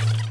you